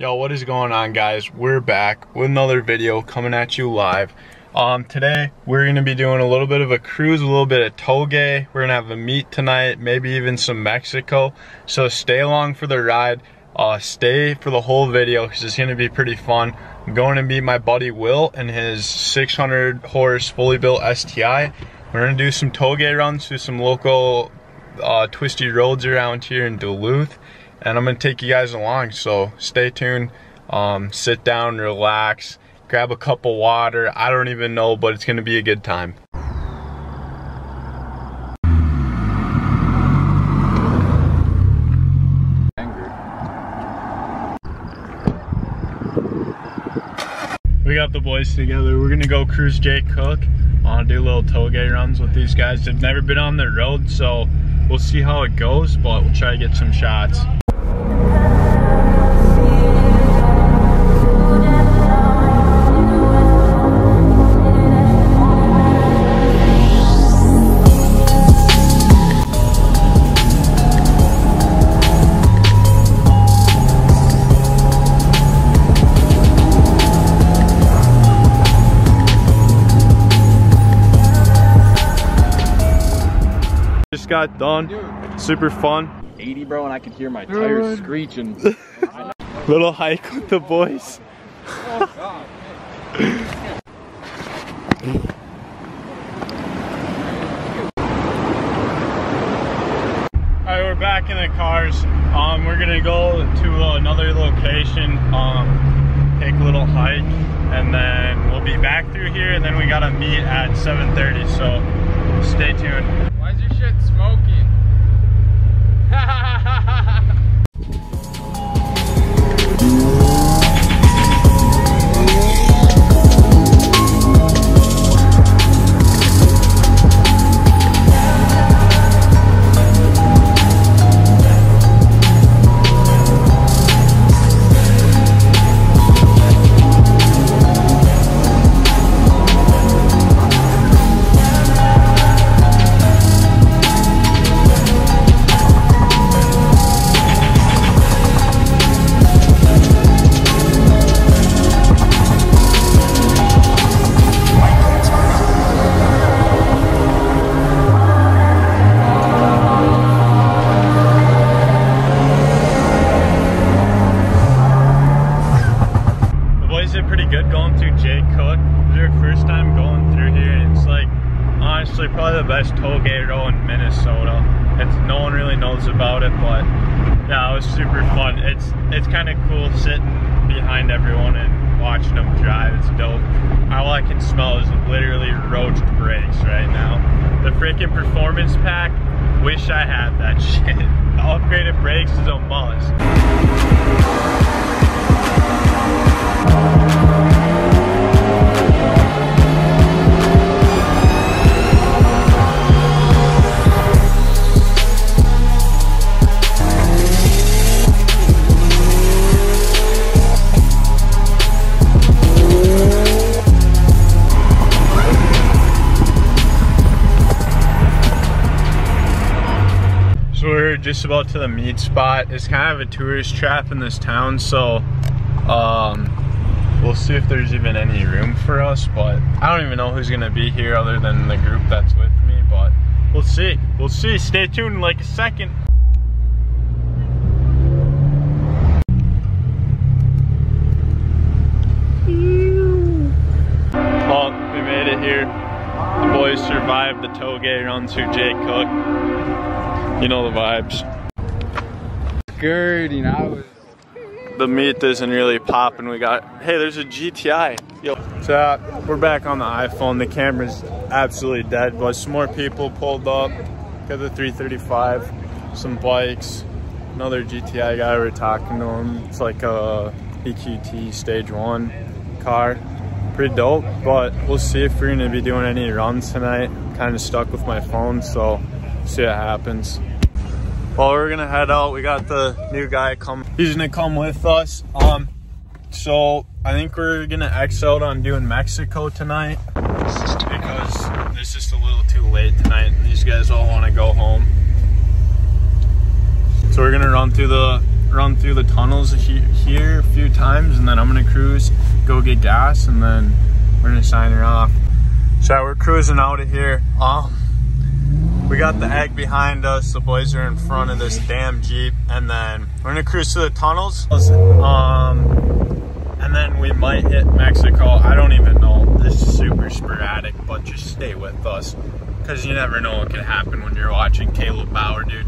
Yo, what is going on guys? We're back with another video coming at you live. Um, today we're gonna be doing a little bit of a cruise, a little bit of touge. We're gonna have a meet tonight, maybe even some Mexico. So stay along for the ride. Uh, stay for the whole video because it's gonna be pretty fun. I'm going to meet my buddy Will and his 600 horse fully built STI. We're gonna do some touge runs through some local uh, twisty roads around here in Duluth and I'm gonna take you guys along. So stay tuned, um, sit down, relax, grab a cup of water. I don't even know, but it's gonna be a good time. We got the boys together. We're gonna go cruise Jay Cooke. I wanna do little touge runs with these guys. They've never been on the road, so we'll see how it goes, but we'll try to get some shots. Just got done. Dude. Super fun. 80 bro and I could hear my tires screeching. Little hike with the boys. oh. Alright, we're back in the cars. Um, we're gonna go to another location, um, take a little hike, and then we'll be back through here, and then we gotta meet at 7.30, so stay tuned. Shit smoking? Did pretty good going through Jay Cooke. It was their first time going through here, and it's like, honestly, probably the best tollgate row in Minnesota. It's no one really knows about it, but yeah, it was super fun. It's it's kind of cool sitting behind everyone and watching them drive. It's dope. All I can smell is literally roached brakes right now. The freaking performance pack. Wish I had that shit. Upgraded brakes is a must. Just about to the meet spot. It's kind of a tourist trap in this town, so um, we'll see if there's even any room for us. But I don't even know who's gonna be here other than the group that's with me. But we'll see. We'll see. Stay tuned in like a second. Well, we made it here. The boys survived the touge run through Jay Cooke. You know the vibes. Good, you know, I was The meet isn't really popping. We got, hey, there's a GTI. Yo, what's up? We're back on the iPhone. The camera's absolutely dead, but some more people pulled up. Got the 335, some bikes, another GTI guy. We're talking to him. It's like a EQT stage one car. Pretty dope, but we'll see if we're gonna be doing any runs tonight. Kind of stuck with my phone, so see what happens. Well, we're gonna head out. We got the new guy come. He's gonna come with us. Um, so I think we're gonna X out on doing Mexico tonight because it's just a little too late tonight. These guys all want to go home. So we're gonna run through the run through the tunnels here a few few times and then I'm gonna cruise, go get gas, and then we're gonna sign her off. So we're cruising out of here. Um, we got the egg behind us. The boys are in front of this damn Jeep. And then we're gonna cruise through the tunnels. Um, and then we might hit Mexico. I don't even know. This is super sporadic, but just stay with us. Cause you never know what could happen when you're watching Kaleb Bauer, dude.